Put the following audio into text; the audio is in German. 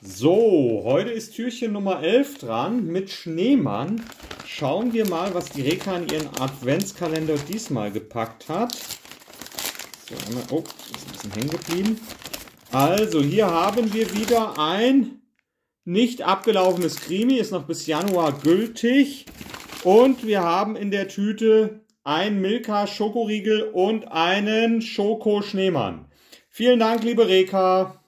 So, heute ist Türchen Nummer 11 dran mit Schneemann. Schauen wir mal, was die Reka in ihren Adventskalender diesmal gepackt hat. So, einmal, oh, ist ein bisschen hängen geblieben. Also, hier haben wir wieder ein nicht abgelaufenes Krimi, ist noch bis Januar gültig. Und wir haben in der Tüte ein Milka Schokoriegel und einen Schoko Schneemann. Vielen Dank, liebe Reka.